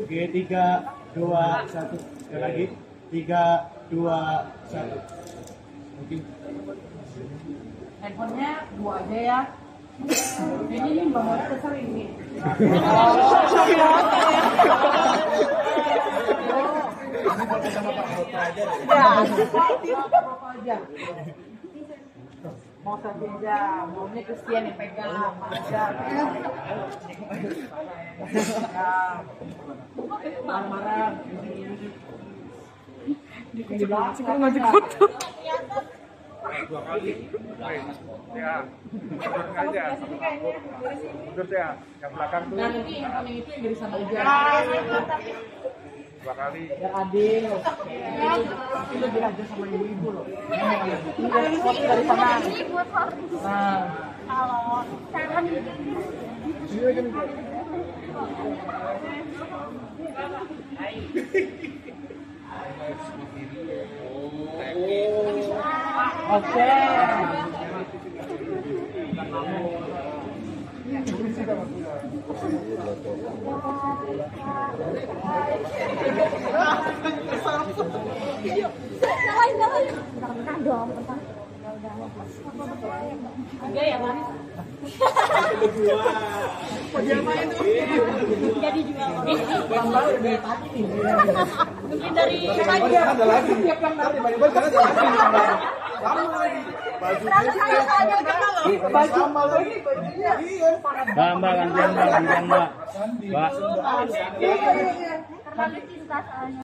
Oke, tiga, dua, satu. Sekali lagi. Tiga, dua, satu. Oke. Handphonenya dua aja ya. Ini nih Mbak Mona udah sering nih. Ya, apa aja. Mau maunya Christian yang pegang. Marah-marah. Di belakang ngajak foto. Dua kali. Ya. Mundur aja mundur ya yang belakang tuh. Nah, nanti yang paling itu yang dari sana aja. dua kali. Biar adil. Itu lebih aja sama ibu-ibu loh. Ini foto dari sana. Nah, Kalau sekarang oke. Nyalain, nyalain. Bentar-bentar dong, bentar. Enggak ya, Bang? Jadi jual. Nih. Mungkin dari Ada lagi. Tiap yang nanti Terasa baju malu ini bajunya. Mbak, mbak, gantian mbak, gantian mbak. Mbak. Terlalu cinta soalnya.